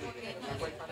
porque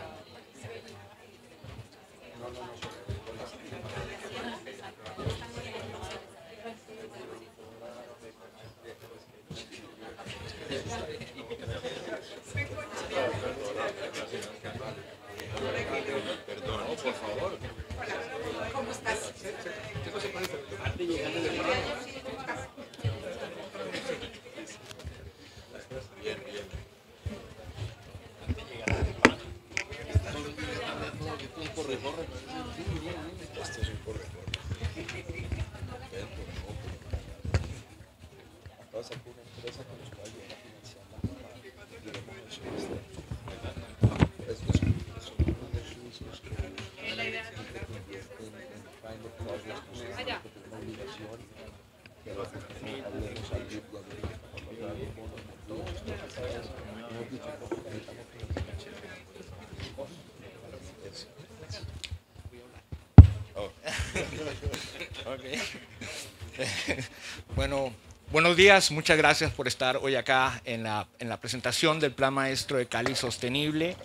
Bueno, buenos días, muchas gracias por estar hoy acá en la, en la presentación del Plan Maestro de Cali Sostenible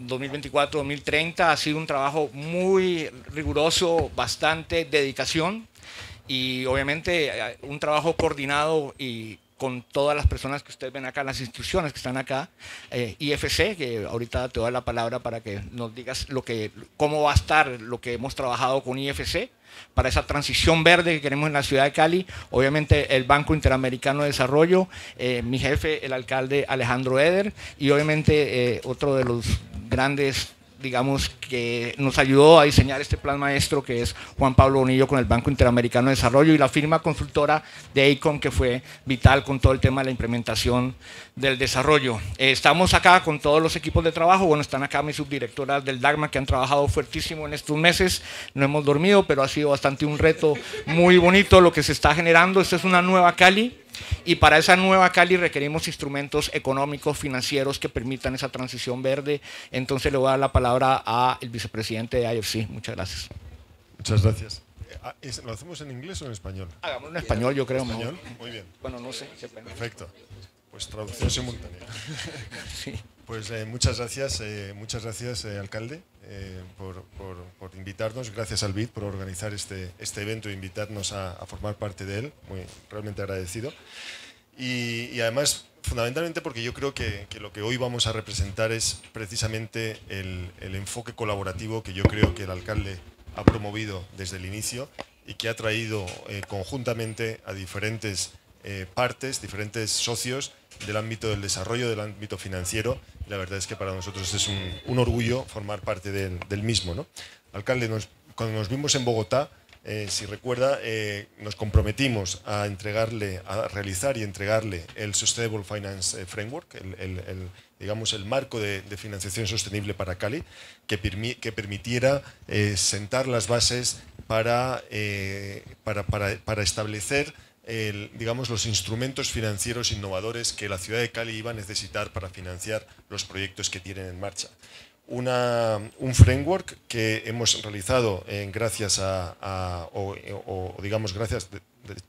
2024-2030. Ha sido un trabajo muy riguroso, bastante dedicación y obviamente eh, un trabajo coordinado y con todas las personas que ustedes ven acá, las instituciones que están acá, eh, IFC, que ahorita te doy la palabra para que nos digas lo que, cómo va a estar lo que hemos trabajado con IFC para esa transición verde que queremos en la ciudad de Cali, obviamente el Banco Interamericano de Desarrollo, eh, mi jefe, el alcalde Alejandro Eder, y obviamente eh, otro de los grandes digamos, que nos ayudó a diseñar este plan maestro, que es Juan Pablo Bonillo con el Banco Interamericano de Desarrollo y la firma consultora de ACOM, que fue vital con todo el tema de la implementación del desarrollo. Eh, estamos acá con todos los equipos de trabajo, bueno, están acá mis subdirectoras del DAGMA que han trabajado fuertísimo en estos meses, no hemos dormido, pero ha sido bastante un reto muy bonito lo que se está generando. Esta es una nueva Cali, y para esa nueva Cali requerimos instrumentos económicos, financieros que permitan esa transición verde. Entonces le voy a dar la palabra al vicepresidente de IFC. Muchas gracias. Muchas gracias. Ah, ¿Lo hacemos en inglés o en español? Hagámoslo en español, yo creo. ¿Español? Muy bien. Bueno, no sé. Perfecto. Pues traducción simultánea. sí. Pues eh, muchas gracias, eh, muchas gracias, eh, alcalde, por, por, invitarnos. Gracias al BID por organizar este, este evento e invitarnos a, formar parte de él. Muy realmente agradecido. Y, y además, fundamentalmente porque yo creo que, que, lo que hoy vamos a representar es precisamente el, el enfoque colaborativo que yo creo que el alcalde ha promovido desde el inicio y que ha traído conjuntamente a diferentes partes, diferentes socios del ámbito del desarrollo, del ámbito financiero. La verdad es que para nosotros es un, orgullo formar parte del, mismo. ¿no? Alcalde, cuando nos vimos en Bogotá, eh, si recuerda, eh, nos comprometimos a entregarle, a realizar y entregarle el Sustainable Finance eh, Framework, el, digamos, el marco de, financiación sostenible para Cali, que, permitiera sentar las bases para, para, para establecer digamos, los instrumentos financieros innovadores que la ciudad de Cali iba a necesitar para financiar los proyectos que tienen en marcha. un framework que hemos realizado en gracias a, o, digamos, gracias,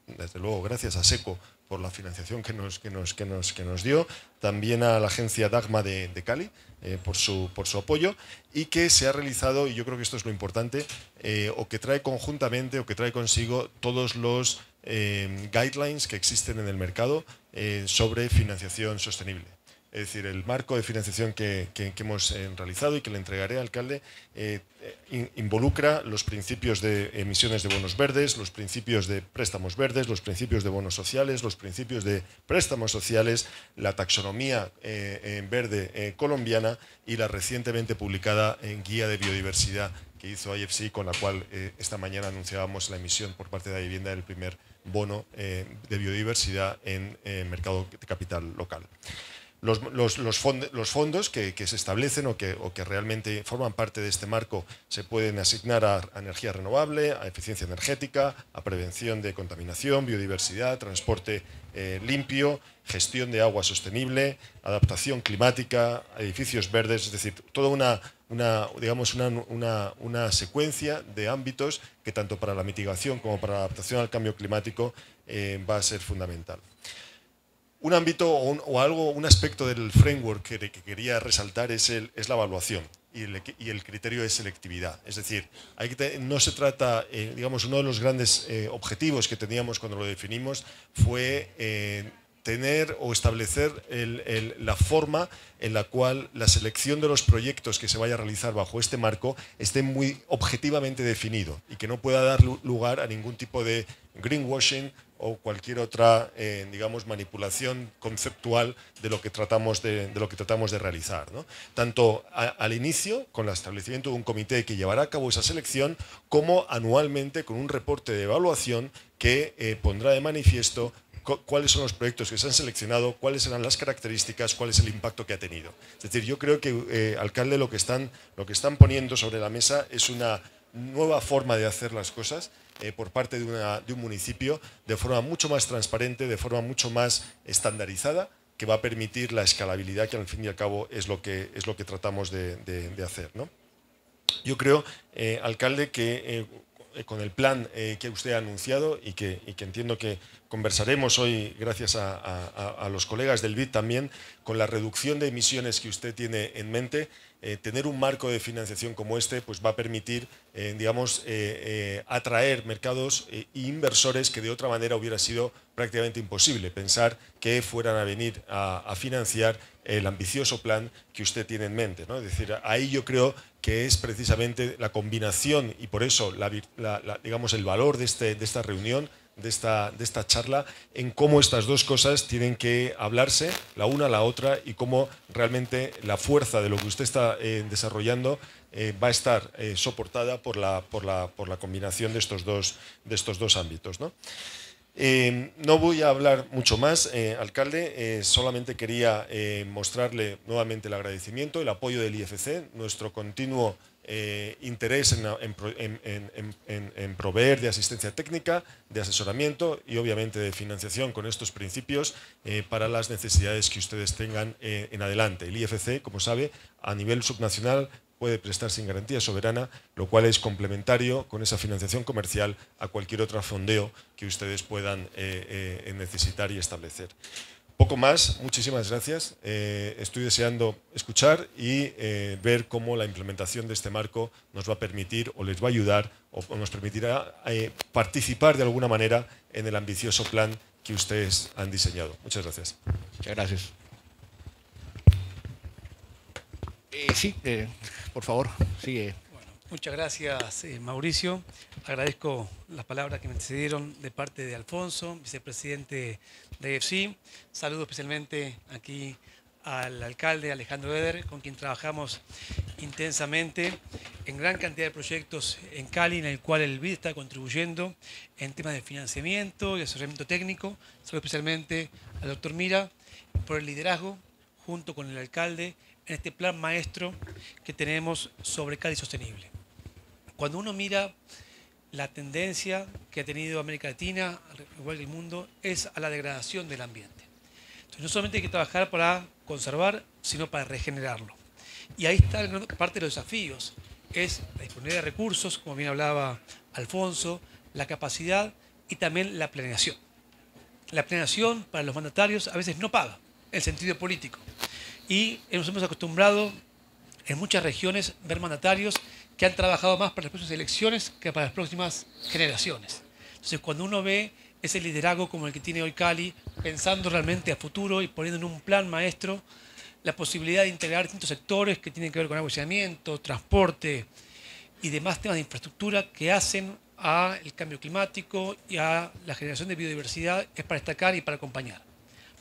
desde luego, gracias a SECO por la financiación que nos, que nos, que nos, que nos dio, también a la agencia DAGMA de, Cali eh, por, su, por su apoyo y que se ha realizado, y yo creo que esto es lo importante, eh, o que trae conjuntamente o que trae consigo todos los eh, guidelines que existen en el mercado eh, sobre financiación sostenible. Es decir, el marco de financiación que, hemos eh, realizado y que le entregaré al alcalde involucra los principios de emisiones de bonos verdes, los principios de préstamos verdes, los principios de bonos sociales, los principios de préstamos sociales, la taxonomía en verde colombiana y la recientemente publicada en Guía de Biodiversidad que hizo IFC, con la cual esta mañana anunciábamos la emisión por parte de la vivienda del primer bono eh, de biodiversidad en eh, mercado de capital local. Los, fondos que, se establecen o que, realmente forman parte de este marco se pueden asignar a, energía renovable, a eficiencia energética, a prevención de contaminación, biodiversidad, transporte eh, limpio, gestión de agua sostenible, adaptación climática, edificios verdes, es decir, toda una una, digamos, una, una, secuencia de ámbitos que tanto para la mitigación como para la adaptación al cambio climático eh, va a ser fundamental. un ámbito o, algo, un aspecto del framework que, quería resaltar es, el, es la evaluación y el, criterio de selectividad. Es decir, no se trata, eh, digamos, uno de los grandes eh, objetivos que teníamos cuando lo definimos fue eh, tener o establecer la forma en la cual la selección de los proyectos que se vaya a realizar bajo este marco esté muy objetivamente definido y que no pueda dar lugar a ningún tipo de greenwashing o cualquier otra, eh, digamos, manipulación conceptual de lo que tratamos de, lo que tratamos de realizar. Tanto al inicio, con el establecimiento de un comité que llevará a cabo esa selección, como anualmente con un reporte de evaluación que eh, pondrá de manifiesto cuáles son los proyectos que se han seleccionado, cuáles serán las características, cuál es el impacto que ha tenido. Es decir, yo creo que, eh, alcalde, lo que, están, lo que están poniendo sobre la mesa es una nueva forma de hacer las cosas eh, por parte de, un municipio de forma mucho más transparente, de forma mucho más estandarizada, que va a permitir la escalabilidad que al fin y al cabo es lo que, es lo que tratamos de, hacer. Yo creo, eh, alcalde, que eh, con el plan que usted ha anunciado y que, entiendo que conversaremos hoy, gracias a, a, los colegas del BID también, con la reducción de emisiones que usted tiene en mente, eh, tener un marco de financiación como este pues va a permitir eh, digamos, eh, atraer mercados e inversores que de otra manera hubiera sido prácticamente imposible pensar que fueran a venir a, financiar el ambicioso plan que usted tiene en mente. ¿no? Es decir, ahí yo creo que es precisamente la combinación y por eso digamos, el valor de, este, de esta reunión de esta, de esta charla en cómo estas dos cosas tienen que hablarse la una la otra y cómo realmente la fuerza de lo que usted está eh, desarrollando eh, va a estar eh, soportada por la, por, la, por la, combinación de estos dos, de estos dos ámbitos. ¿no? no voy a hablar mucho más, alcalde, solamente quería mostrarle nuevamente el agradecimiento, el apoyo del IFC, nuestro continuo eh, interés en, proveer de asistencia técnica, de asesoramiento y obviamente de financiación con estos principios eh, para las necesidades que ustedes tengan eh, en adelante. El IFC, como sabe, a nivel subnacional puede prestar sin garantía soberana, lo cual es complementario con esa financiación comercial a cualquier otro fondeo que ustedes puedan necesitar y establecer. Poco más, muchísimas gracias. Eh, estoy deseando escuchar y eh, ver cómo la implementación de este marco nos va a permitir o les va a ayudar o, nos permitirá eh, participar de alguna manera en el ambicioso plan que ustedes han diseñado. Muchas gracias. Muchas gracias. sí, por favor, sigue. Muchas gracias, eh, Mauricio. Agradezco las palabras que me antecedieron de parte de Alfonso, vicepresidente de EFC. Saludo especialmente aquí al alcalde Alejandro Eder, con quien trabajamos intensamente en gran cantidad de proyectos en Cali, en el cual el BID está contribuyendo en temas de financiamiento y asesoramiento técnico. Saludo especialmente al doctor Mira por el liderazgo junto con el alcalde en este plan maestro que tenemos sobre Cali Sostenible. Cuando uno mira la tendencia que ha tenido América Latina, igual que el mundo, es a la degradación del ambiente. Entonces, no solamente hay que trabajar para conservar, sino para regenerarlo. Y ahí está parte de los desafíos, es la disponibilidad de recursos, como bien hablaba Alfonso, la capacidad y también la planeación. La planeación para los mandatarios a veces no paga, el sentido político. Y nos hemos acostumbrado en muchas regiones ver mandatarios que han trabajado más para las próximas elecciones que para las próximas generaciones. Entonces, cuando uno ve ese liderazgo como el que tiene hoy Cali, pensando realmente a futuro y poniendo en un plan maestro la posibilidad de integrar distintos sectores que tienen que ver con negociamiento, transporte y demás temas de infraestructura que hacen al cambio climático y a la generación de biodiversidad, es para destacar y para acompañar.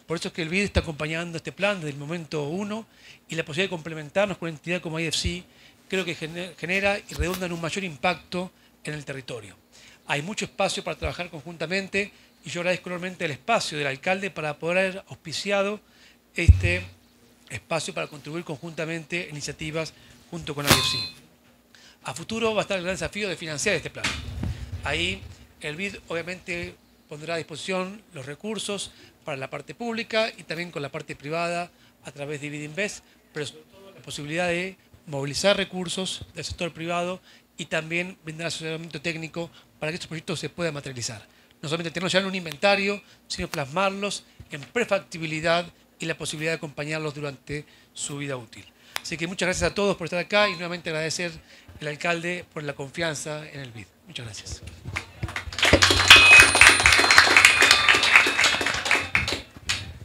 Por eso es que el BID está acompañando este plan desde el momento uno y la posibilidad de complementarnos con una entidad como IFC creo que genera y redunda en un mayor impacto en el territorio. Hay mucho espacio para trabajar conjuntamente y yo agradezco enormemente el espacio del alcalde para poder haber auspiciado este espacio para contribuir conjuntamente a iniciativas junto con la IFC. A futuro va a estar el gran desafío de financiar este plan. Ahí el BID obviamente pondrá a disposición los recursos para la parte pública y también con la parte privada a través de BID Invest, pero la posibilidad de movilizar recursos del sector privado y también brindar asesoramiento técnico para que estos proyectos se puedan materializar. No solamente tenerlos ya en un inventario, sino plasmarlos en prefactibilidad y la posibilidad de acompañarlos durante su vida útil. Así que muchas gracias a todos por estar acá y nuevamente agradecer al alcalde por la confianza en el BID. Muchas gracias.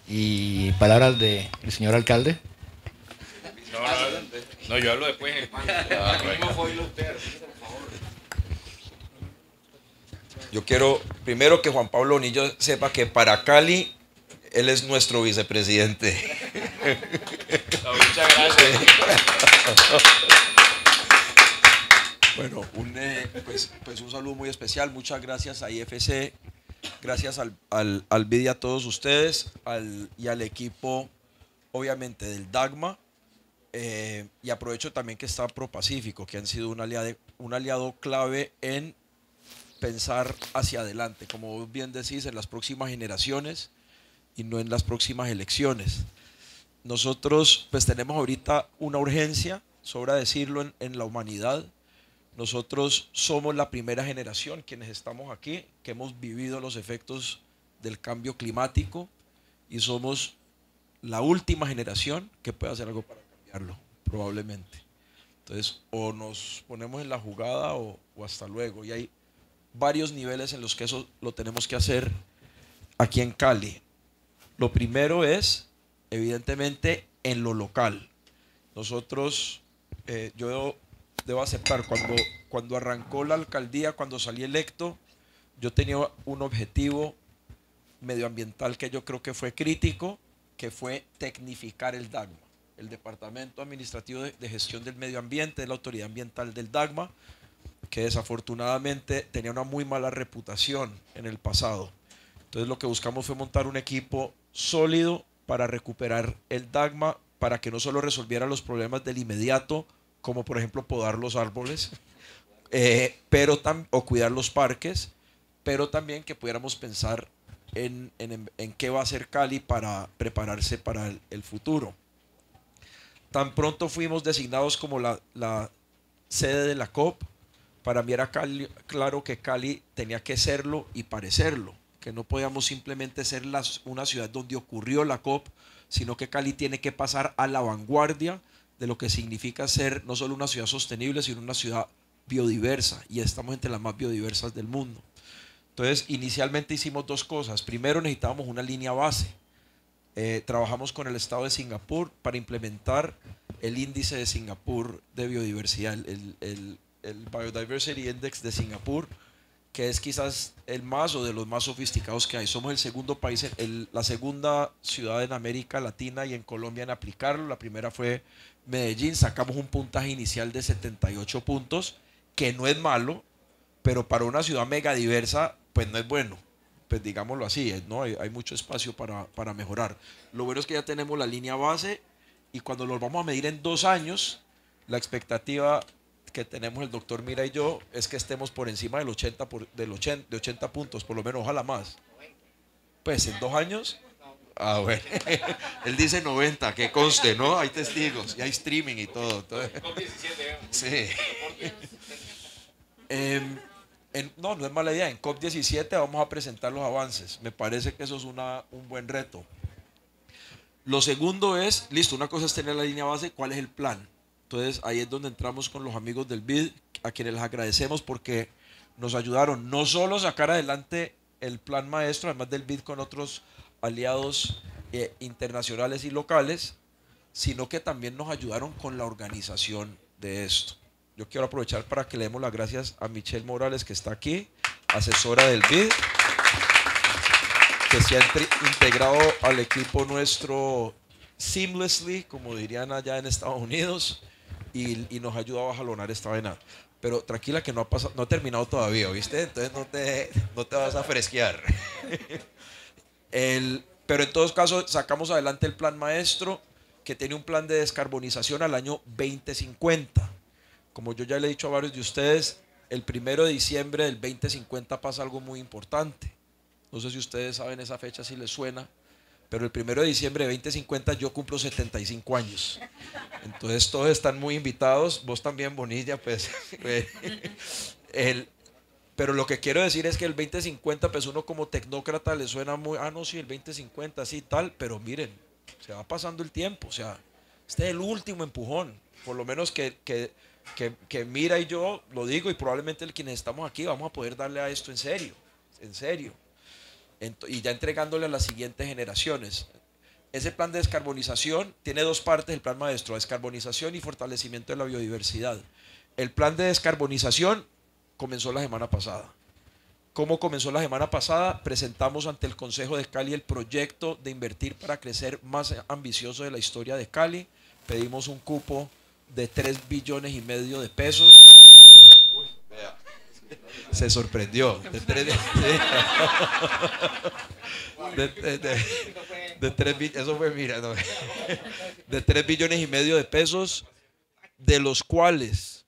Y palabras del señor alcalde. No, yo hablo después en Yo quiero primero que Juan Pablo Nillo sepa que para Cali él es nuestro vicepresidente. muchas gracias. Bueno, un, eh, pues, pues, un saludo muy especial. Muchas gracias a IFC, gracias al, al, al BID y a todos ustedes al, y al equipo, obviamente, del DAGMA. Eh, y aprovecho también que está ProPacífico, que han sido un aliado, un aliado clave en pensar hacia adelante, como bien decís, en las próximas generaciones y no en las próximas elecciones. Nosotros pues tenemos ahorita una urgencia, sobra decirlo, en, en la humanidad. Nosotros somos la primera generación, quienes estamos aquí, que hemos vivido los efectos del cambio climático y somos la última generación que puede hacer algo para probablemente. Entonces, o nos ponemos en la jugada o, o hasta luego. Y hay varios niveles en los que eso lo tenemos que hacer aquí en Cali. Lo primero es, evidentemente, en lo local. Nosotros, eh, yo debo aceptar, cuando, cuando arrancó la alcaldía, cuando salí electo, yo tenía un objetivo medioambiental que yo creo que fue crítico, que fue tecnificar el DAGMA. El Departamento Administrativo de, Gestión del Medio Ambiente, de la Autoridad Ambiental del DAGMA, que desafortunadamente tenía una muy mala reputación en el pasado. Entonces lo que buscamos fue montar un equipo sólido para recuperar el DAGMA, para que no solo resolviera los problemas del inmediato, como por ejemplo podar los árboles, eh, pero o cuidar los parques, pero también que pudiéramos pensar en, qué va a hacer Cali para prepararse para el, futuro. Tan pronto fuimos designados como la, sede de la COP, para mí era claro que Cali tenía que serlo y parecerlo que no podíamos simplemente ser una ciudad donde ocurrió la COP, sino que Cali tiene que pasar a la vanguardia de lo que significa ser no solo una ciudad sostenible, sino una ciudad biodiversa, y estamos entre las más biodiversas del mundo. Entonces, inicialmente hicimos dos cosas. Primero, necesitábamos una línea base. Eh, trabajamos con el Estado de Singapur para implementar el índice de Singapur de biodiversidad, el, el, el Biodiversity Index de Singapur, que es quizás el más o de los más sofisticados que hay. Somos el segundo país, la segunda ciudad en América Latina y en Colombia en aplicarlo. La primera fue Medellín, sacamos un puntaje inicial de 78 puntos, que no es malo, pero para una ciudad mega diversa, pues no es bueno. Pues digámoslo así, ¿no? hay, hay mucho espacio para, para mejorar. Lo bueno es que ya tenemos la línea base y cuando lo vamos a medir en dos años, la expectativa que tenemos el doctor Mira y yo es que estemos por encima del 80, por, del 80, de 80 puntos, por lo menos, ojalá más. Pues en dos años. Ah, bueno. Él dice 90, que conste, ¿no? Hay testigos y hay streaming y todo. sí. Em, no, no es mala idea. En COP17 vamos a presentar los avances. Me parece que eso es un buen reto. Lo segundo es, listo, una cosa es tener la línea base, ¿cuál es el plan? Entonces ahí es donde entramos con los amigos del BID, a quienes les agradecemos porque nos ayudaron no solo a sacar adelante el plan maestro, además del BID con otros aliados eh, internacionales y locales, sino que también nos ayudaron con la organización de esto. Yo quiero aprovechar para que le demos las gracias a Michelle Morales, que está aquí, asesora del BID, que se ha integrado al equipo nuestro seamlessly, como dirían allá en Estados Unidos y, nos ayuda a jalonar esta vaina. Pero tranquila que no ha, pasado, no ha terminado todavía, ¿viste? Entonces no te, no te vas a fresquear. pero en todos casos sacamos adelante el plan maestro que tiene un plan de descarbonización al año 2050. Como yo ya le he dicho a varios de ustedes, el primero de diciembre del 2050 pasa algo muy importante. No sé si ustedes saben esa fecha, si les suena pero el primero de diciembre de 2050 yo cumplo 75 años. Entonces todos están muy invitados, vos también, Bonilla, pues. el, Pero lo que quiero decir es que el 2050, pues uno como tecnócrata le suena muy, ah, no, sí, el 2050, así tal, pero miren, se va pasando el tiempo, o sea, este es el último empujón, por lo menos que, que, Mira y yo lo digo y probablemente quienes estamos aquí vamos a poder darle a esto en serio, en serio, y ya entregándole a las siguientes generaciones. Ese plan de descarbonización tiene dos partes, el plan maestro, descarbonización y fortalecimiento de la biodiversidad. El plan de descarbonización comenzó la semana pasada. ¿Cómo comenzó la semana pasada? Presentamos ante el Consejo de Cali el proyecto de invertir para crecer más ambicioso de la historia de Cali. Pedimos un cupo de 3 billones y medio de pesos. Se sorprendió. De 3, eso fue, mira, de 3 billones y medio de pesos, de los cuales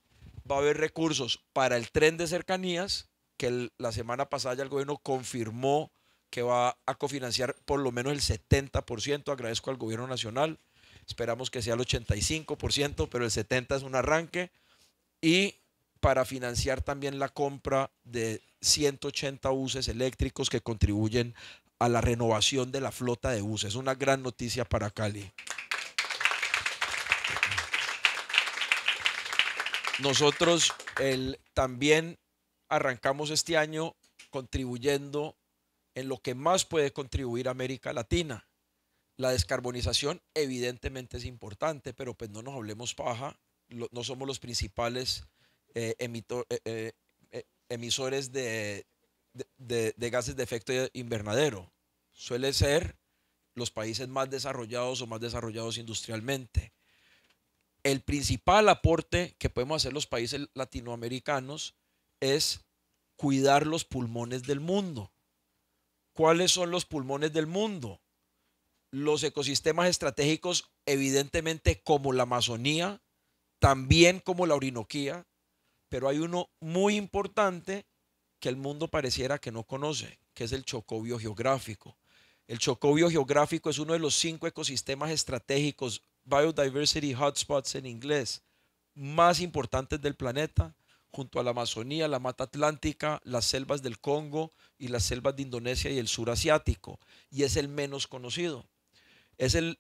va a haber recursos para el tren de cercanías, que la semana pasada ya el gobierno confirmó que va a cofinanciar por lo menos el 70%. Agradezco al gobierno nacional. Esperamos que sea el 85%, pero el 70% es un arranque. Y para financiar también la compra de 180 buses eléctricos que contribuyen a la renovación de la flota de buses. Una gran noticia para Cali. Nosotros también arrancamos este año contribuyendo en lo que más puede contribuir América Latina. La descarbonización evidentemente es importante, pero pues no nos hablemos paja, no somos los principales eh, eh, eh, emisores de, de gases de efecto invernadero. Suele ser los países más desarrollados o más desarrollados industrialmente el principal aporte que podemos hacer los países latinoamericanos es cuidar los pulmones del mundo. ¿Cuáles son los pulmones del mundo? Los ecosistemas estratégicos, evidentemente como la Amazonía, también como la Orinoquía, pero hay uno muy importante que el mundo pareciera que no conoce, que es el chocobio geográfico. El chocobio geográfico es uno de los cinco ecosistemas estratégicos Biodiversity Hotspots en inglés más importantes del planeta, junto a la Amazonía, la Mata Atlántica, las selvas del Congo y las selvas de Indonesia y el sur asiático, y es el menos conocido. Es el,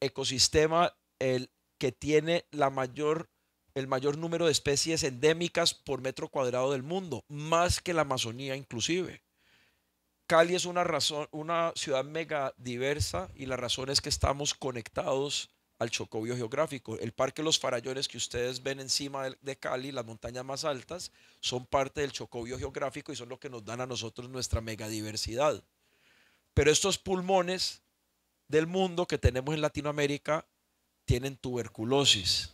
ecosistema el que tiene la mayor, el mayor número de especies endémicas por metro cuadrado del mundo, más que la Amazonía inclusive. Cali es una, razón, una ciudad mega diversa y la razón es que estamos conectados al chocobio geográfico. El Parque Los Farallones que ustedes ven encima de, Cali, las montañas más altas, son parte del chocobio geográfico y son lo que nos dan a nosotros nuestra megadiversidad. Pero estos pulmones del mundo que tenemos en Latinoamérica tienen tuberculosis.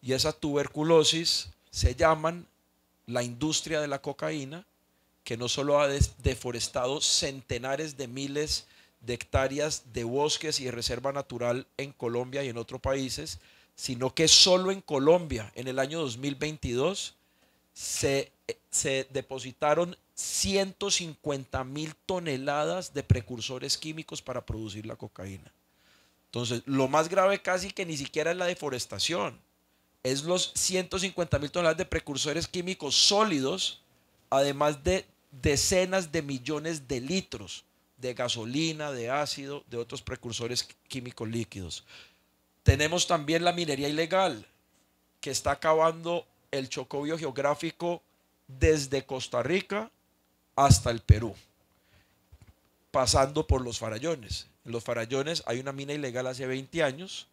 Y esa tuberculosis se llaman la industria de la cocaína, que no solo ha deforestado centenares de miles de hectáreas de bosques y de reserva natural en Colombia y en otros países, sino que solo en Colombia en el año 2022 se, se depositaron 150 mil toneladas de precursores químicos para producir la cocaína. Entonces, lo más grave casi que ni siquiera es la deforestación, es los 150 mil toneladas de precursores químicos sólidos, además de decenas de millones de litros de gasolina, de ácido, de otros precursores químicos líquidos. Tenemos también la minería ilegal, que está acabando el chocobio geográfico desde Costa Rica hasta el Perú, pasando por los farallones. En los farallones hay una mina ilegal hace 20 años,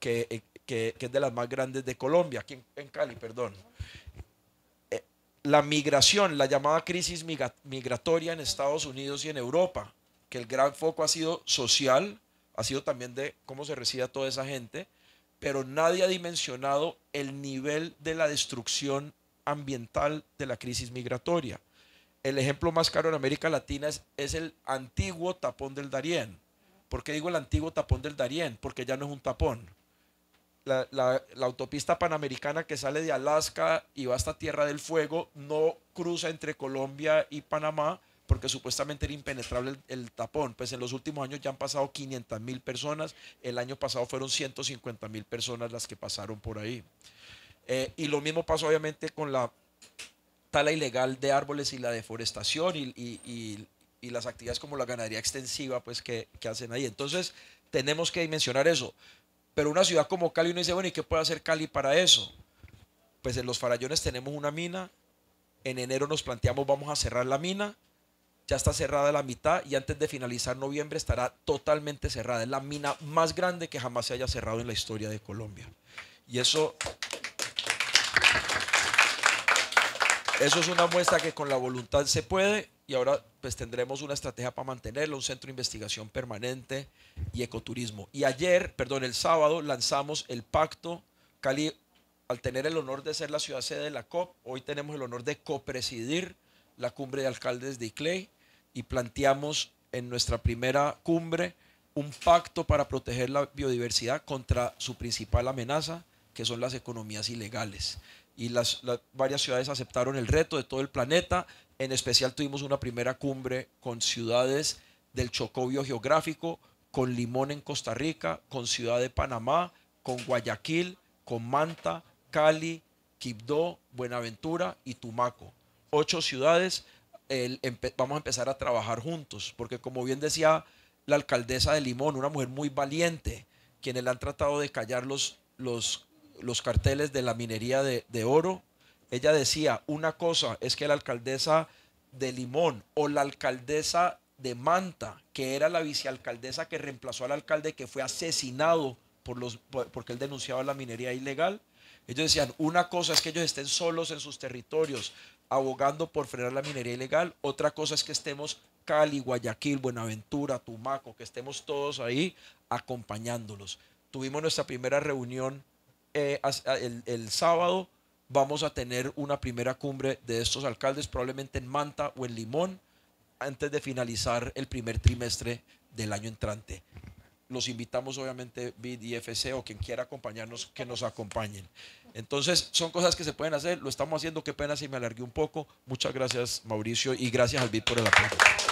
que, es de las más grandes de Colombia, aquí en Cali, perdón. Eh, la migración, la llamada crisis migratoria en Estados Unidos y en Europa, que el gran foco ha sido social, ha sido también de cómo se recibe a toda esa gente, pero nadie ha dimensionado el nivel de la destrucción ambiental de la crisis migratoria. El ejemplo más caro en América Latina es, el antiguo tapón del Darién. ¿Por qué digo el antiguo tapón del Darién? Porque ya no es un tapón. La, autopista panamericana que sale de Alaska y va hasta Tierra del Fuego no cruza entre Colombia y Panamá, porque supuestamente era impenetrable el, tapón. Pues en los últimos años ya han pasado 500 mil personas, el año pasado fueron 150 mil personas las que pasaron por ahí. Eh, y lo mismo pasó obviamente con la, tala ilegal de árboles y la deforestación y, las actividades como la ganadería extensiva pues que, que, hacen ahí. Entonces tenemos que dimensionar eso. Pero una ciudad como Cali uno dice, bueno, ¿y qué puede hacer Cali para eso? Pues en los farallones tenemos una mina, en enero nos planteamos vamos a cerrar la mina, ya está cerrada la mitad y antes de finalizar noviembre estará totalmente cerrada. Es la mina más grande que jamás se haya cerrado en la historia de Colombia. Y eso Eso es una muestra que con la voluntad se puede y ahora pues tendremos una estrategia para mantenerlo, un centro de investigación permanente y ecoturismo. Y ayer, perdón, el sábado lanzamos el pacto Cali, al tener el honor de ser la ciudad sede de la COP, hoy tenemos el honor de copresidir la cumbre de alcaldes de ICLEI y planteamos en nuestra primera cumbre un pacto para proteger la biodiversidad contra su principal amenaza, que son las economías ilegales y las, varias ciudades aceptaron el reto de todo el planeta. En especial tuvimos una primera cumbre con ciudades del Chocobio geográfico, con Limón en Costa Rica, con Ciudad de Panamá, con Guayaquil, con Manta, Cali, Quibdó, Buenaventura y Tumaco. Ocho ciudades, vamos a empezar a trabajar juntos, porque como bien decía la alcaldesa de Limón, una mujer muy valiente, quienes han tratado de callar los, los los carteles de la minería de, oro, ella decía, una cosa es que la alcaldesa de Limón o la alcaldesa de Manta, que era la vicealcaldesa que reemplazó al alcalde que fue asesinado por los, porque él denunciaba la minería ilegal. Ellos decían, una cosa es que ellos estén solos en sus territorios abogando por frenar la minería ilegal, otra cosa es que estemos Cali, Guayaquil, Buenaventura, Tumaco, que estemos todos ahí acompañándolos. Tuvimos nuestra primera reunión eh, el, sábado vamos a tener una primera cumbre de estos alcaldes, probablemente en Manta o en Limón, antes de finalizar el primer trimestre del año entrante. Los invitamos obviamente BID y FC o quien quiera acompañarnos, que nos acompañen. Entonces, son cosas que se pueden hacer, lo estamos haciendo, qué pena si me alargué un poco. Muchas gracias Mauricio y gracias al BID por el apoyo.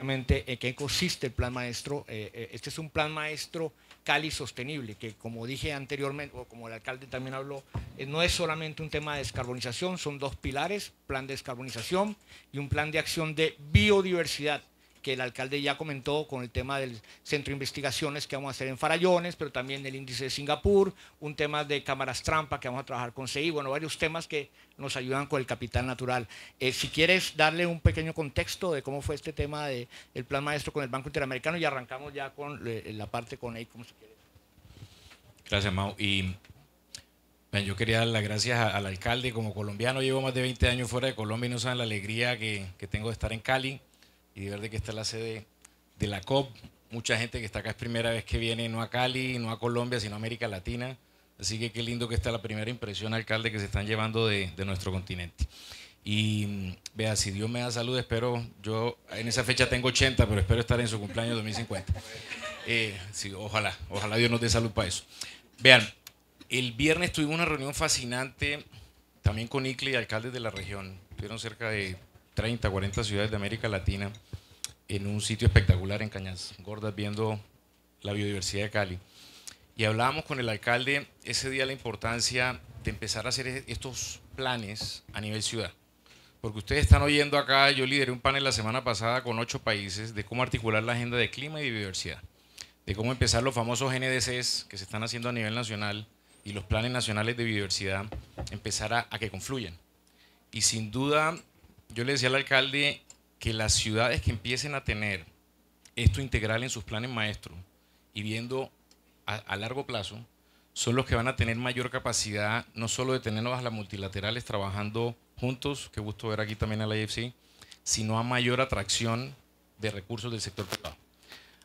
En qué consiste el plan maestro. Eh, eh, este es un plan maestro Cali sostenible, que como dije anteriormente, o como el alcalde también habló, eh, no es solamente un tema de descarbonización, son dos pilares, plan de descarbonización y un plan de acción de biodiversidad que el alcalde ya comentó con el tema del centro de investigaciones que vamos a hacer en Farallones, pero también el índice de Singapur, un tema de cámaras trampa que vamos a trabajar con CI, bueno, varios temas que nos ayudan con el capital natural. Eh, si quieres darle un pequeño contexto de cómo fue este tema del plan maestro con el Banco Interamericano y arrancamos ya con eh, la parte con EICOM, si quieres. Gracias, Mau. Y yo quería dar las gracias al alcalde. Como colombiano, llevo más de 20 años fuera de Colombia y no saben la alegría que tengo de estar en Cali y de ver que está la sede de la COP. Mucha gente que está acá es primera vez que viene, no a Cali, no a Colombia, sino a América Latina. Así que qué lindo que está la primera impresión, alcalde, que se están llevando de, nuestro continente. Y mm, vea, si Dios me da salud, espero, yo en esa fecha tengo 80, pero espero estar en su cumpleaños 2050. Eh, ojalá, ojalá Dios nos dé salud para eso. Vean, el viernes tuvimos una reunión fascinante también con ICLE y alcaldes de la región. Tuvieron cerca de 30, 40 ciudades de América Latina en un sitio espectacular en Cañas Gordas viendo la biodiversidad de Cali. Y hablábamos con el alcalde ese día la importancia de empezar a hacer estos planes a nivel ciudad. Porque ustedes están oyendo acá, yo lideré un panel la semana pasada con ocho países de cómo articular la agenda de clima y biodiversidad, de cómo empezar los famosos NDCs que se están haciendo a nivel nacional y los planes nacionales de biodiversidad, empezar a, a que confluyan. Y sin duda, yo le decía al alcalde que las ciudades que empiecen a tener esto integral en sus planes maestros y viendo a, largo plazo, son los que van a tener mayor capacidad, no solo de tenernos a las multilaterales trabajando juntos, que gusto ver aquí también a la IFC, sino a mayor atracción de recursos del sector privado.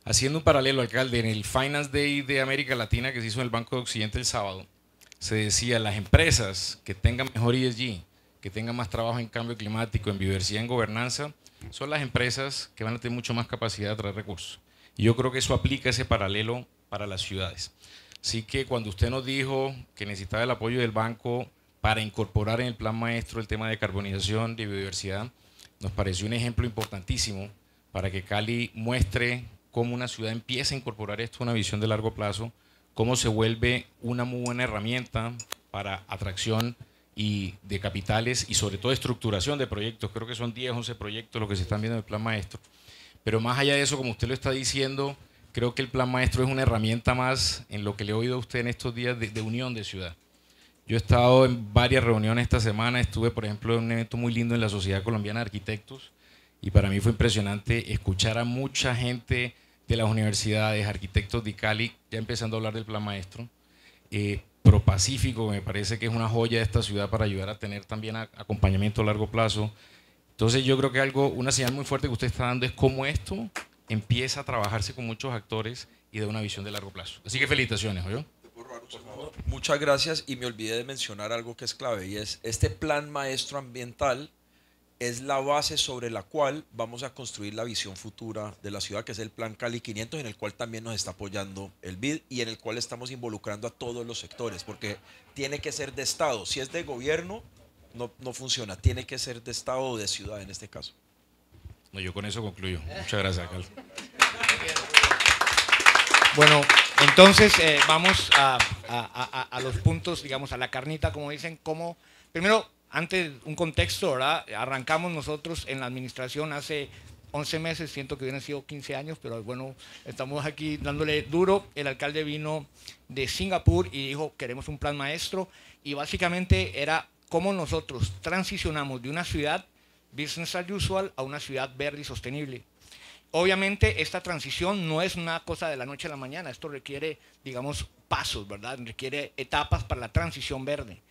Haciendo un paralelo, alcalde, en el Finance Day de América Latina que se hizo en el Banco de Occidente el sábado, se decía, las empresas que tengan mejor ESG, que tengan más trabajo en cambio climático, en biodiversidad, en gobernanza, son las empresas que van a tener mucho más capacidad de traer recursos. Y yo creo que eso aplica ese paralelo para las ciudades. Así que cuando usted nos dijo que necesitaba el apoyo del banco para incorporar en el plan maestro el tema de carbonización, de biodiversidad, nos pareció un ejemplo importantísimo, para que Cali muestre cómo una ciudad empieza a incorporar esto a una visión de largo plazo, cómo se vuelve una muy buena herramienta para atracción y de capitales y sobre todo estructuración de proyectos. Creo que son 10, 11 proyectos los que se están viendo en el plan maestro. Pero más allá de eso, como usted lo está diciendo, creo que el plan maestro es una herramienta más en lo que le he oído a usted en estos días de, de unión de ciudad. Yo he estado en varias reuniones esta semana, estuve por ejemplo en un evento muy lindo en la Sociedad Colombiana de Arquitectos y para mí fue impresionante escuchar a mucha gente de las universidades, arquitectos de Cali, ya empezando a hablar del plan maestro. Eh, Pacífico me parece que es una joya de esta ciudad para ayudar a tener también acompañamiento a largo plazo. Entonces yo creo que algo, una señal muy fuerte que usted está dando es cómo esto empieza a trabajarse con muchos actores y de una visión de largo plazo. Así que felicitaciones, ¿oyó? Muchas gracias y me olvidé de mencionar algo que es clave y es este plan maestro ambiental es la base sobre la cual vamos a construir la visión futura de la ciudad, que es el Plan Cali 500, en el cual también nos está apoyando el BID y en el cual estamos involucrando a todos los sectores, porque tiene que ser de Estado. Si es de gobierno, no, no funciona. Tiene que ser de Estado o de ciudad en este caso. No, yo con eso concluyo. Muchas gracias, Carlos. Bueno, entonces eh, vamos a, a, a, los puntos, digamos, a la carnita, como dicen, como, primero, antes, un contexto, ¿verdad? Arrancamos nosotros en la administración hace 11 meses, siento que hubieran sido 15 años, pero bueno, estamos aquí dándole duro. El alcalde vino de Singapur y dijo, queremos un plan maestro, y básicamente era cómo nosotros transicionamos de una ciudad business as usual a una ciudad verde y sostenible. Obviamente esta transición no es una cosa de la noche a la mañana, esto requiere, digamos, pasos, ¿verdad? Requiere etapas para la transición verde.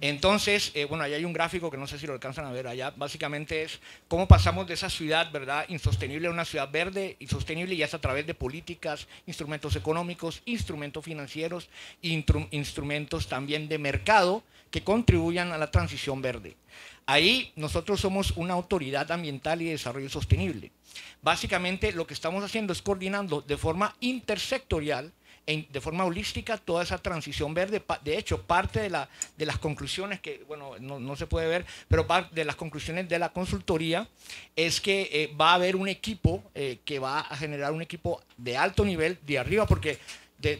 Entonces, eh, bueno, ahí hay un gráfico que no sé si lo alcanzan a ver allá, básicamente es cómo pasamos de esa ciudad, ¿verdad? Insostenible a una ciudad verde y sostenible y es a través de políticas, instrumentos económicos, instrumentos financieros, instrumentos también de mercado que contribuyan a la transición verde. Ahí nosotros somos una autoridad ambiental y de desarrollo sostenible. Básicamente lo que estamos haciendo es coordinando de forma intersectorial de forma holística toda esa transición verde. De hecho, parte de, la, de las conclusiones que, bueno, no, se puede ver, pero parte de las conclusiones de la consultoría es que eh, va a haber un equipo eh, que va a generar un equipo de alto nivel de arriba, porque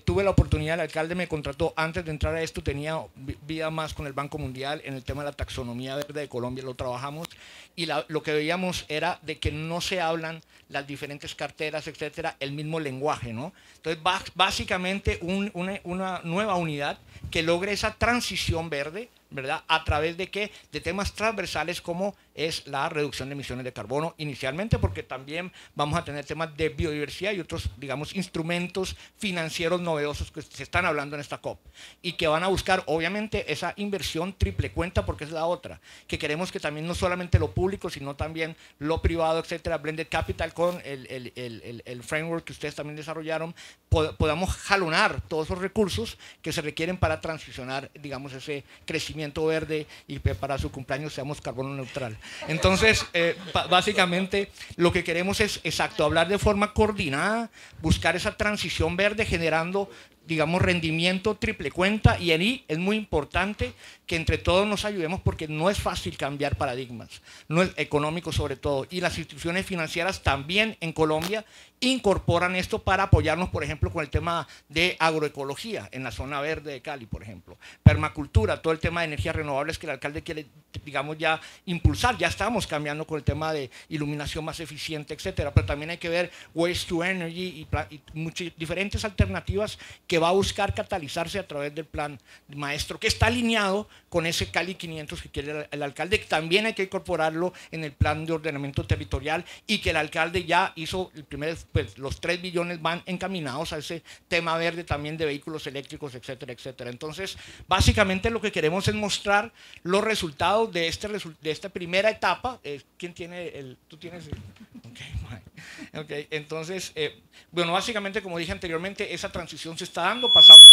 tuve la oportunidad, el alcalde me contrató antes de entrar a esto, tenía vida más con el Banco Mundial en el tema de la taxonomía verde de Colombia, lo trabajamos, y lo que veíamos era de que no se hablan las diferentes carteras, etcétera, el mismo lenguaje, ¿no? Entonces, básicamente una, una nueva unidad que logre esa transición verde, ¿verdad? ¿A través de qué? De temas transversales como es la reducción de emisiones de carbono inicialmente, porque también vamos a tener temas de biodiversidad y otros, digamos, instrumentos financieros novedosos que se están hablando en esta COP y que van a buscar, obviamente, esa inversión triple cuenta, porque es la otra, que queremos que también no solamente lo público, sino también lo privado, etcétera, blended capital con el, el, el, el framework que ustedes también desarrollaron, podamos jalonar todos esos recursos que se requieren para transicionar, digamos, ese crecimiento verde y para su cumpleaños seamos carbono neutral. Entonces, eh, básicamente lo que queremos es, exacto, hablar de forma coordinada, buscar esa transición verde generando digamos, rendimiento triple cuenta y ahí es muy importante que entre todos nos ayudemos porque no es fácil cambiar paradigmas, no es económico sobre todo, y las instituciones financieras también en Colombia incorporan esto para apoyarnos, por ejemplo, con el tema de agroecología en la zona verde de Cali, por ejemplo, permacultura, todo el tema de energías renovables que el alcalde quiere, digamos, ya impulsar, ya estamos cambiando con el tema de iluminación más eficiente, etcétera, pero también hay que ver waste to energy y, muchas diferentes alternativas que va a buscar catalizarse a través del plan maestro, que está alineado con ese Cali 500 que quiere el, alcalde, que también hay que incorporarlo en el plan de ordenamiento territorial y que el alcalde ya hizo el primer, pues los 3 billones van encaminados a ese tema verde también de vehículos eléctricos, etcétera, etcétera. Entonces, básicamente lo que queremos es mostrar los resultados de, este, de esta primera etapa. Eh, ¿Quién tiene el? ¿Tú tienes el? Okay, entonces, eh, bueno, básicamente, como dije anteriormente, esa transición se está dando. Pasamos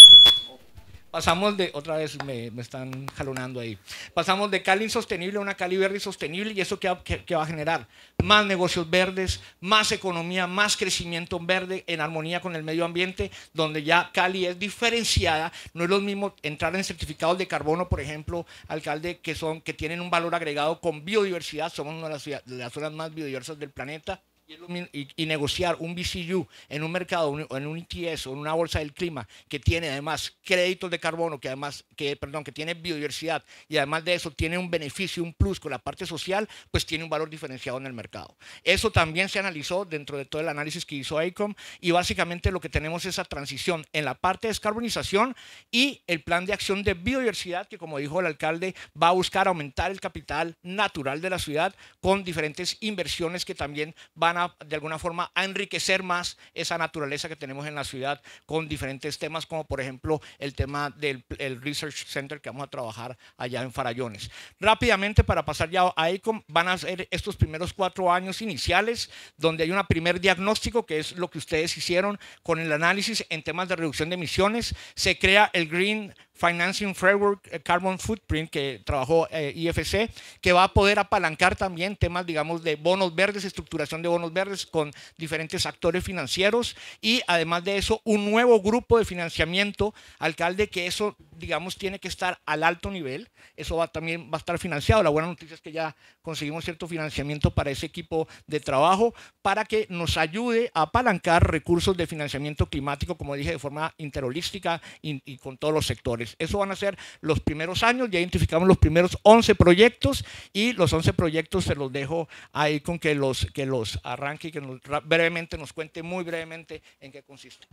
Pasamos de, otra vez me, están jalonando ahí, pasamos de Cali insostenible a una Cali verde sostenible y eso qué, va a generar? Más negocios verdes, más economía, más crecimiento verde en armonía con el medio ambiente, donde ya Cali es diferenciada, no es lo mismo entrar en certificados de carbono, por ejemplo, alcalde, que, son, que tienen un valor agregado con biodiversidad, somos una de las, de las zonas más biodiversas del planeta, y, negociar un BCU en un mercado, en un ETS o en una bolsa del clima que tiene además créditos de carbono, que además, que, perdón, que tiene biodiversidad y además de eso tiene un beneficio, un plus con la parte social, pues tiene un valor diferenciado en el mercado. Eso también se analizó dentro de todo el análisis que hizo ICOM y básicamente lo que tenemos es esa transición en la parte de descarbonización y el plan de acción de biodiversidad que como dijo el alcalde va a buscar aumentar el capital natural de la ciudad con diferentes inversiones que también van de alguna forma a enriquecer más esa naturaleza que tenemos en la ciudad con diferentes temas, como por ejemplo el tema del Research Center que vamos a trabajar allá en Farallones. Rápidamente, para pasar ya a ICOM, van a ser estos primeros cuatro años iniciales, donde hay un primer diagnóstico, que es lo que ustedes hicieron con el análisis en temas de reducción de emisiones. Se crea el Green Financing Framework eh, Carbon Footprint que trabajó eh, IFC, que va a poder apalancar también temas, digamos, de bonos verdes, estructuración de bonos verdes con diferentes actores financieros y además de eso, un nuevo grupo de financiamiento, alcalde, que eso, digamos, tiene que estar al alto nivel. Eso también va a estar financiado. La buena noticia es que ya conseguimos cierto financiamiento para ese equipo de trabajo para que nos ayude a apalancar recursos de financiamiento climático, como dije, de forma interholística y con todos los sectores. Eso van a ser los primeros años, ya identificamos los primeros 11 proyectos y los 11 proyectos se los dejo ahí con que los, que los arranque y que brevemente nos cuente muy brevemente en qué consiste.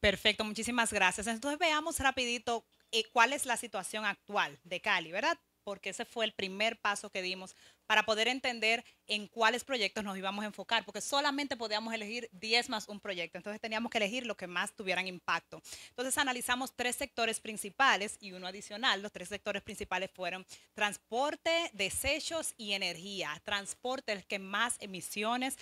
Perfecto, muchísimas gracias. Entonces veamos rapidito eh, cuál es la situación actual de Cali, ¿verdad? Porque ese fue el primer paso que dimos para poder entender en cuáles proyectos nos íbamos a enfocar, porque solamente podíamos elegir 10 más un proyecto, entonces teníamos que elegir lo que más tuvieran impacto. Entonces analizamos tres sectores principales y uno adicional. Los tres sectores principales fueron transporte, desechos y energía. Transporte, el que más emisiones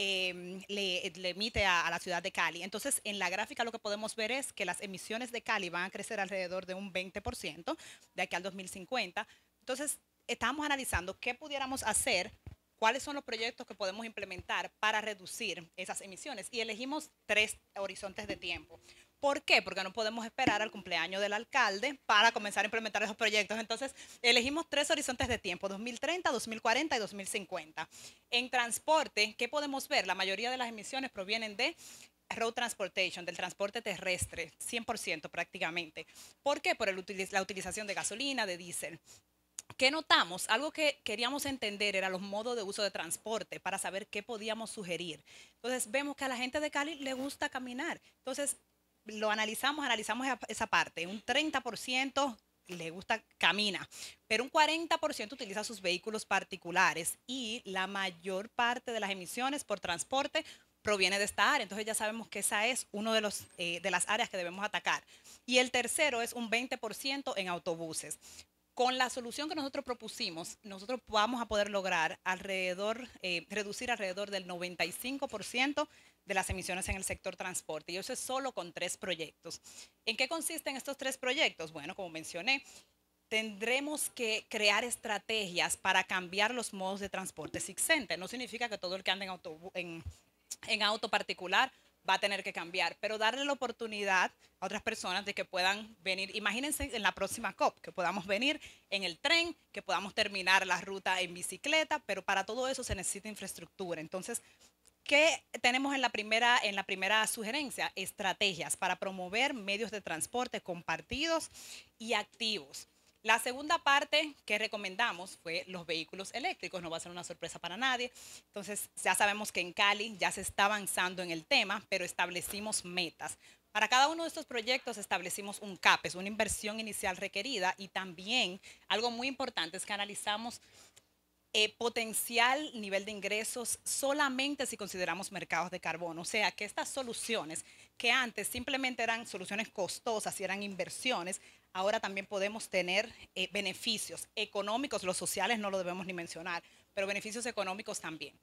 Em, le, emite a, la ciudad de Cali. Entonces, en la gráfica lo que podemos ver es que las emisiones de Cali van a crecer alrededor de un 20% de aquí al 2050. Entonces, estamos analizando qué pudiéramos hacer cuáles son los proyectos que podemos implementar para reducir esas emisiones. Y elegimos tres horizontes de tiempo. ¿Por qué? Porque no podemos esperar al cumpleaños del alcalde para comenzar a implementar esos proyectos. Entonces, elegimos tres horizontes de tiempo, 2030, 2040 y 2050. En transporte, ¿qué podemos ver? La mayoría de las emisiones provienen de road transportation, del transporte terrestre, 100% prácticamente. ¿Por qué? Por la utilización de gasolina, de diésel. ¿Qué notamos? Algo que queríamos entender era los modos de uso de transporte para saber qué podíamos sugerir. Entonces vemos que a la gente de Cali le gusta caminar. Entonces lo analizamos, analizamos esa parte. Un 30% le gusta, camina, pero un 40% utiliza sus vehículos particulares y la mayor parte de las emisiones por transporte proviene de esta área. Entonces ya sabemos que esa es una de, los, eh, de las áreas que debemos atacar. Y el tercero es un 20% en autobuses. Con la solución que nosotros propusimos, nosotros vamos a poder lograr alrededor, eh, reducir alrededor del 95% de las emisiones en el sector transporte. Y eso es solo con tres proyectos. ¿En qué consisten estos tres proyectos? Bueno, como mencioné, tendremos que crear estrategias para cambiar los modos de transporte existentes. No significa que todo el que ande en auto, en auto particular va a tener que cambiar, pero darle la oportunidad a otras personas de que puedan venir. Imagínense en la próxima COP, que podamos venir en el tren, que podamos terminar la ruta en bicicleta, pero para todo eso se necesita infraestructura. Entonces, ¿Qué tenemos en la, primera, en la primera sugerencia? Estrategias para promover medios de transporte compartidos y activos. La segunda parte que recomendamos fue los vehículos eléctricos, no va a ser una sorpresa para nadie. Entonces, ya sabemos que en Cali ya se está avanzando en el tema, pero establecimos metas. Para cada uno de estos proyectos establecimos un CAPES, una inversión inicial requerida y también algo muy importante es que analizamos eh, potencial nivel de ingresos solamente si consideramos mercados de carbono. O sea, que estas soluciones que antes simplemente eran soluciones costosas y eran inversiones, ahora también podemos tener eh, beneficios económicos, los sociales no lo debemos ni mencionar, pero beneficios económicos también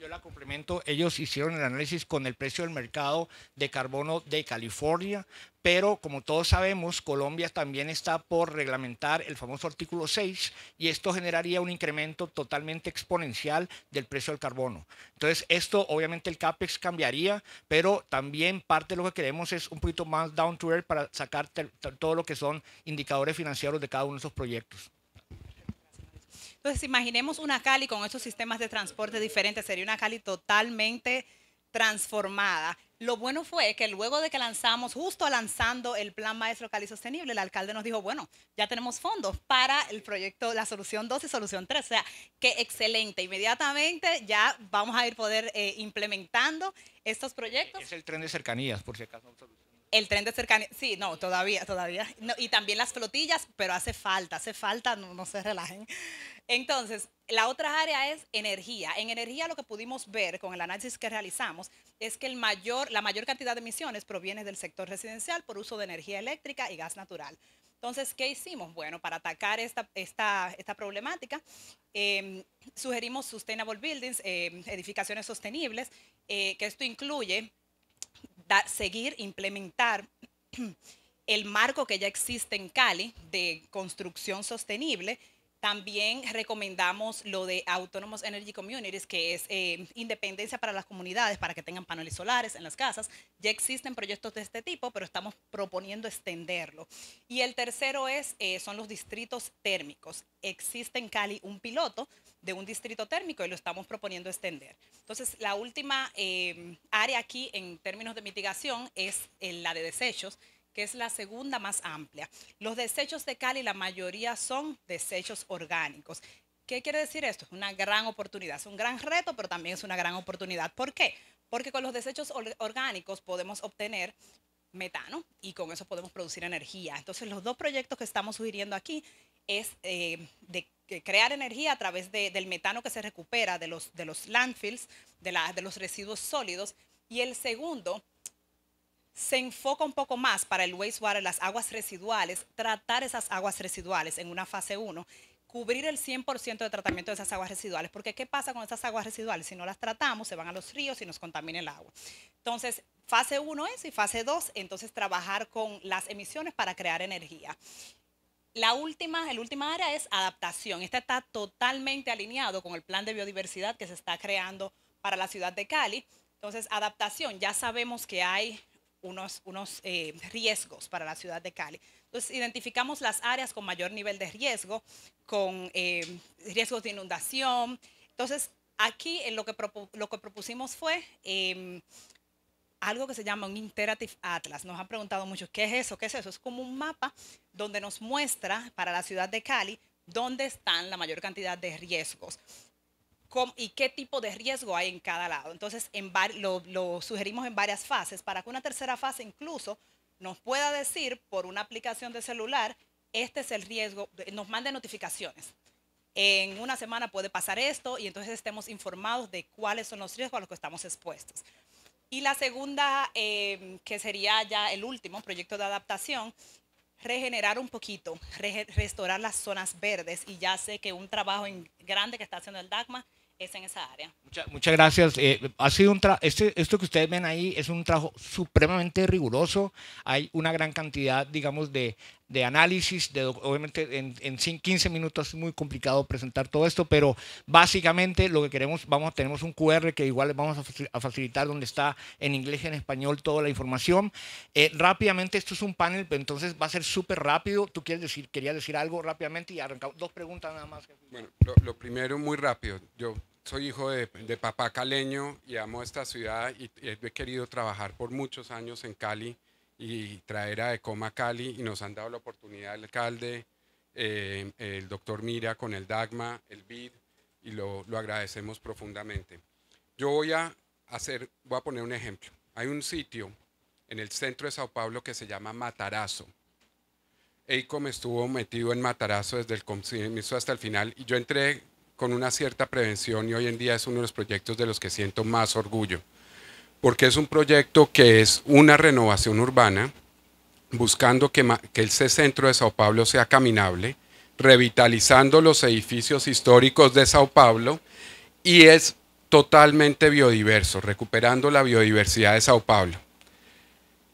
yo, la complemento. Ellos hicieron el análisis con el precio del mercado de carbono de California, pero como todos sabemos, Colombia también está por reglamentar el famoso artículo 6 y esto generaría un incremento totalmente exponencial del precio del carbono. Entonces, esto obviamente el CAPEX cambiaría, pero también parte de lo que queremos es un poquito más down to earth para sacar todo lo que son indicadores financieros de cada uno de esos proyectos. Entonces, imaginemos una Cali con esos sistemas de transporte diferentes, sería una Cali totalmente transformada. Lo bueno fue que luego de que lanzamos, justo lanzando el Plan Maestro Cali Sostenible, el alcalde nos dijo, bueno, ya tenemos fondos para el proyecto, la solución 2 y solución 3. O sea, que excelente. Inmediatamente ya vamos a ir poder eh, implementando estos proyectos. Es el tren de cercanías, por si acaso. El tren de cercanías, sí, no, todavía, todavía. y también las flotillas, pero hace falta, hace falta, no, no se relajen. Entonces, la otra área es energía. En energía lo que pudimos ver con el análisis que realizamos es que el mayor, la mayor cantidad de emisiones proviene del sector residencial por uso de energía eléctrica y gas natural. Entonces, ¿qué hicimos? Bueno, para atacar esta, esta, esta problemática, em, sugerimos Sustainable Buildings, em, edificaciones sostenibles, eh, que esto incluye seguir, implementar el marco que ya existe en Cali de construcción sostenible, también recomendamos lo de Autonomous Energy Communities, que es eh, independencia para las comunidades, para que tengan paneles solares en las casas. Ya existen proyectos de este tipo, pero estamos proponiendo extenderlo. Y el tercero es, eh, son los distritos térmicos. Existe en Cali un piloto de un distrito térmico y lo estamos proponiendo extender. Entonces, la última eh, área aquí en términos de mitigación es la de desechos que es la segunda más amplia. Los desechos de Cali, la mayoría son desechos orgánicos. ¿Qué quiere decir esto? Es una gran oportunidad, es un gran reto, pero también es una gran oportunidad. ¿Por qué? Porque con los desechos orgánicos podemos obtener metano y con eso podemos producir energía. Entonces, los dos proyectos que estamos sugiriendo aquí es eh, crear energía a través del metano que se recupera de los, de los landfills, de los residuos sólidos. Y el segundo se enfoca un poco más para el wastewater, las aguas residuales, tratar esas aguas residuales en una fase 1, cubrir el 100% de tratamiento de esas aguas residuales, porque ¿qué pasa con esas aguas residuales? Si no las tratamos, se van a los ríos y nos contamina el agua. Entonces, fase 1 es y fase 2, entonces trabajar con las emisiones para crear energía. La última, el última área es adaptación. Este está totalmente alineado con el plan de biodiversidad que se está creando para la ciudad de Cali. Entonces, adaptación, ya sabemos que hay unos, unos eh, riesgos para la ciudad de Cali. Entonces, identificamos las áreas con mayor nivel de riesgo, con eh, riesgos de inundación. Entonces, aquí en lo, que lo que propusimos fue em, algo que se llama un Interactive Atlas. Nos han preguntado mucho, ¿qué es eso? ¿Qué es eso? Es como un mapa donde nos muestra para la ciudad de Cali dónde están la mayor cantidad de riesgos y qué tipo de riesgo hay en cada lado. Entonces, en lo, sugerimos en varias fases para que una tercera fase incluso nos pueda decir por una aplicación de celular, este es el riesgo, nos mande notificaciones. En una semana puede pasar esto y entonces estemos informados de cuáles son los riesgos a los que estamos expuestos. Y la segunda, eh, que sería ya el último proyecto de adaptación, regenerar un poquito, restaurar las zonas verdes. Y ya sé que un trabajo grande que está haciendo el DACMA en esa área. muchas gracias. Eh, ha sido un este, esto que ustedes ven ahí es un trabajo supremamente riguroso. Hay una gran cantidad, digamos, de, de análisis. De, obviamente en, en 15 minutos es muy complicado presentar todo esto, pero básicamente lo que queremos, vamos, tenemos un QR que igual les vamos a facilitar donde está en inglés y en español toda la información. Eh, rápidamente, esto es un panel, entonces va a ser súper rápido. ¿Tú quieres decir, querías decir algo rápidamente y arrancamos dos preguntas nada más? Bueno, lo primero muy rápido. Yo soy hijo de, papá caleño y amo esta ciudad y, he querido trabajar por muchos años en Cali y traer a Ecoma Cali y nos han dado la oportunidad el alcalde, eh, el doctor Mira con el DAGMA, el BID y lo, lo, agradecemos profundamente. Yo voy a hacer, voy a poner un ejemplo. Hay un sitio en el centro de Sao Paulo que se llama Matarazo. EICOM estuvo metido en Matarazo desde el comienzo hasta el final y yo entré con una cierta prevención y hoy en día es uno de los proyectos de los que siento más orgullo, porque es un proyecto que es una renovación urbana, buscando que, que el centro de Sao Paulo sea caminable, revitalizando los edificios históricos de Sao Paulo y es totalmente biodiverso, recuperando la biodiversidad de Sao Paulo.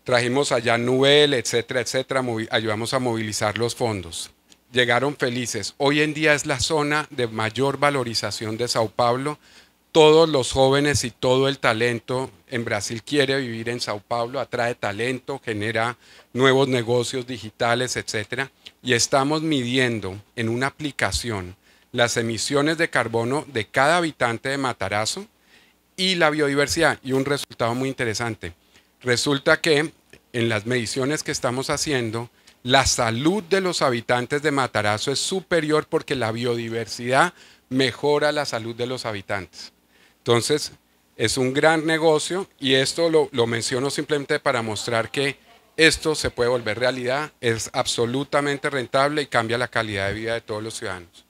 Trajimos allá Nubel, etcétera, etcétera, ayudamos a movilizar los fondos llegaron felices. Hoy en día es la zona de mayor valorización de Sao Paulo. Todos los jóvenes y todo el talento en Brasil quiere vivir en Sao Paulo, atrae talento, genera nuevos negocios digitales, etc. Y estamos midiendo en una aplicación las emisiones de carbono de cada habitante de Matarazo y la biodiversidad. Y un resultado muy interesante. Resulta que en las mediciones que estamos haciendo, la salud de los habitantes de Matarazo es superior porque la biodiversidad mejora la salud de los habitantes. Entonces, es un gran negocio y esto lo, lo menciono simplemente para mostrar que esto se puede volver realidad, es absolutamente rentable y cambia la calidad de vida de todos los ciudadanos.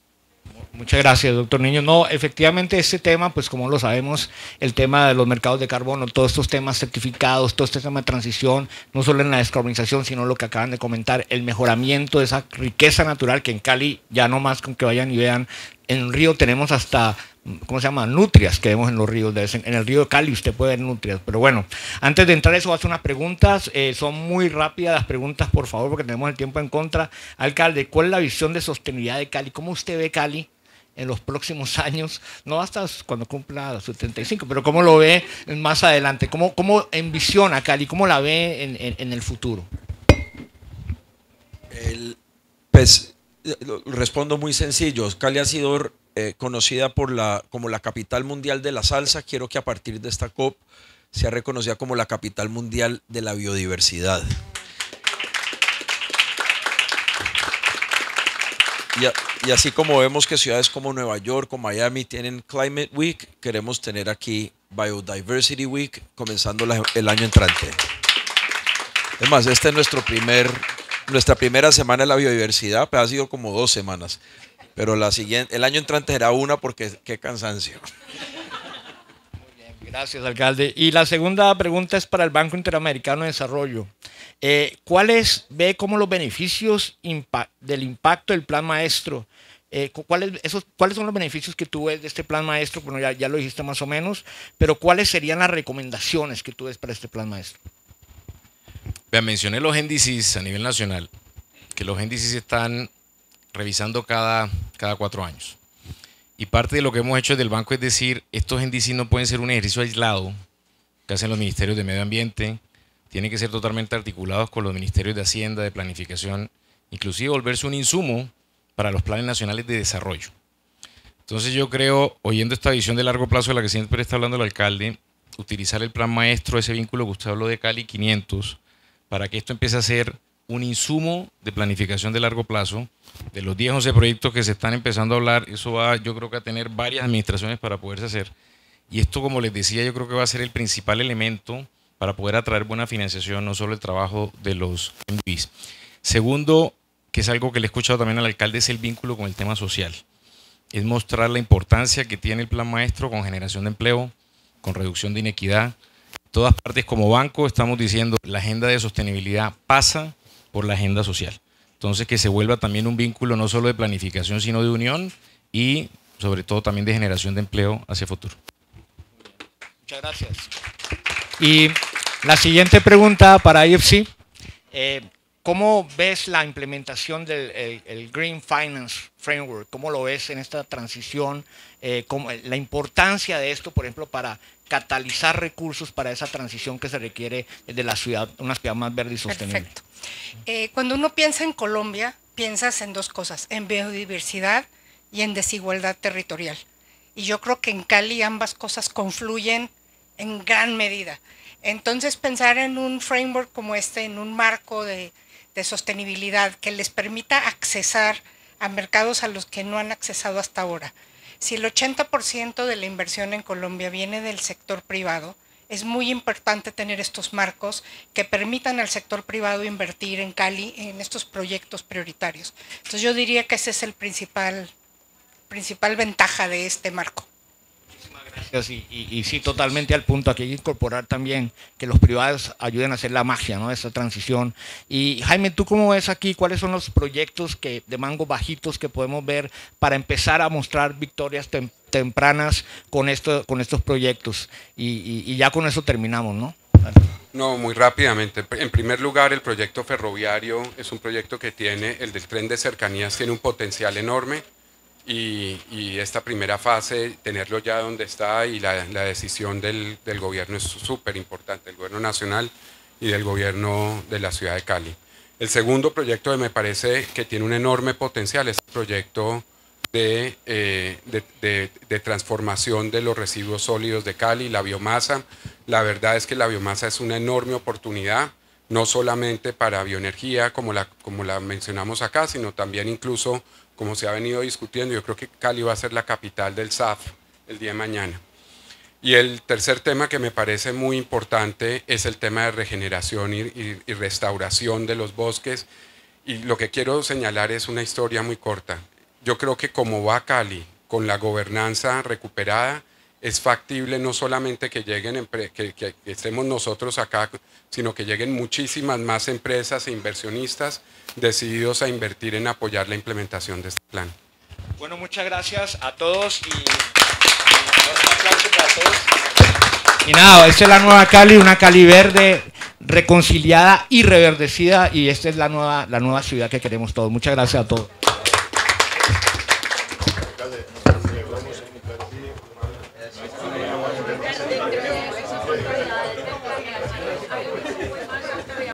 Muchas gracias, doctor Niño. No, efectivamente este tema, pues como lo sabemos, el tema de los mercados de carbono, todos estos temas certificados, todo este tema de transición, no solo en la descarbonización, sino lo que acaban de comentar, el mejoramiento de esa riqueza natural que en Cali, ya no más con que vayan y vean, en el río tenemos hasta ¿cómo se llama? Nutrias que vemos en los ríos. En el río de Cali usted puede ver nutrias. Pero bueno, antes de entrar eso, hacer unas preguntas. Eh, son muy rápidas las preguntas, por favor, porque tenemos el tiempo en contra. Alcalde, ¿cuál es la visión de sostenibilidad de Cali? ¿Cómo usted ve Cali? En los próximos años, no hasta cuando cumpla 75, pero cómo lo ve más adelante, cómo, cómo envisiona Cali, cómo la ve en, el futuro. pues respondo muy sencillo, Cali ha sido eh, conocida por la, como la capital mundial de la salsa, quiero que a partir de esta COP sea reconocida como la capital mundial de la biodiversidad. Y, así como vemos que ciudades como Nueva York o Miami tienen Climate Week, queremos tener aquí Biodiversity Week comenzando el año entrante. Es más, esta es nuestra primera semana de la biodiversidad, pero ha sido como dos semanas. Pero la siguiente, el año entrante será una porque qué cansancio. Gracias, alcalde. Y la segunda pregunta es para el Banco Interamericano de Desarrollo. Eh, ¿Cuáles ve como los beneficios del impacto del plan maestro? Eh, ¿cuáles, esos, ¿Cuáles son los beneficios que tú ves de este plan maestro? Bueno, ya, lo dijiste más o menos, pero ¿cuáles serían las recomendaciones que tú ves para este plan maestro? Vean, mencioné los índices a nivel nacional, que los índices están revisando cada, cada cuatro años. Y parte de lo que hemos hecho desde el banco es decir, estos índices no pueden ser un ejercicio aislado que hacen los ministerios de medio ambiente, tienen que ser totalmente articulados con los ministerios de Hacienda, de Planificación, inclusive volverse un insumo para los planes nacionales de desarrollo. Entonces yo creo, oyendo esta visión de largo plazo de la que siempre está hablando el alcalde, utilizar el plan maestro, ese vínculo que usted habló de Cali 500, para que esto empiece a ser un insumo de planificación de largo plazo. De los 10 11 proyectos que se están empezando a hablar, eso va yo creo que a tener varias administraciones para poderse hacer. Y esto, como les decía, yo creo que va a ser el principal elemento para poder atraer buena financiación, no solo el trabajo de los MVs. Segundo, que es algo que le he escuchado también al alcalde, es el vínculo con el tema social. Es mostrar la importancia que tiene el plan maestro con generación de empleo, con reducción de inequidad. Todas partes como banco estamos diciendo la agenda de sostenibilidad pasa por la agenda social. Entonces, que se vuelva también un vínculo no solo de planificación, sino de unión y sobre todo también de generación de empleo hacia futuro. Muchas gracias. Y la siguiente pregunta para IFC. Eh, ¿Cómo ves la implementación del Green Finance Framework? ¿Cómo lo ves en esta transición? Eh, la importancia de esto, por ejemplo, para catalizar recursos para esa transición que se requiere de la ciudad, una ciudad más verde y sostenible. Perfecto. Eh, cuando uno piensa en Colombia, piensas en dos cosas, en biodiversidad y en desigualdad territorial. Y yo creo que en Cali ambas cosas confluyen en gran medida. Entonces pensar en un framework como este, en un marco de, de sostenibilidad que les permita accesar a mercados a los que no han accesado hasta ahora. Si el 80% de la inversión en Colombia viene del sector privado, es muy importante tener estos marcos que permitan al sector privado invertir en Cali en estos proyectos prioritarios. Entonces yo diría que ese es el principal, principal ventaja de este marco. Gracias. Y, y, sí, totalmente al punto. Aquí hay que incorporar también que los privados ayuden a hacer la magia ¿no? de esta transición. Y Jaime, ¿tú cómo ves aquí cuáles son los proyectos que, de mango bajitos que podemos ver para empezar a mostrar victorias tempranas con, esto, con estos proyectos? Y, y, ya con eso terminamos, ¿no? No, muy rápidamente. En primer lugar, el proyecto ferroviario es un proyecto que tiene, el del tren de cercanías tiene un potencial enorme y, esta primera fase, tenerlo ya donde está y la, decisión del, gobierno es súper importante, del gobierno nacional y del gobierno de la ciudad de Cali. El segundo proyecto que me parece que tiene un enorme potencial es el proyecto de, eh, de, de, transformación de los residuos sólidos de Cali, la biomasa. La verdad es que la biomasa es una enorme oportunidad, no solamente para bioenergía, como la, como la mencionamos acá, sino también incluso, como se ha venido discutiendo, yo creo que Cali va a ser la capital del SAF el día de mañana. Y el tercer tema que me parece muy importante es el tema de regeneración y, restauración de los bosques. Y lo que quiero señalar es una historia muy corta yo creo que como va Cali, con la gobernanza recuperada, es factible no solamente que lleguen, que, que, estemos nosotros acá, sino que lleguen muchísimas más empresas e inversionistas decididos a invertir en apoyar la implementación de este plan. Bueno, muchas gracias a todos y, un aplauso para todos. Y nada, esta es la nueva Cali, una Cali verde, reconciliada y reverdecida y esta es la nueva, la nueva ciudad que queremos todos. Muchas gracias a todos.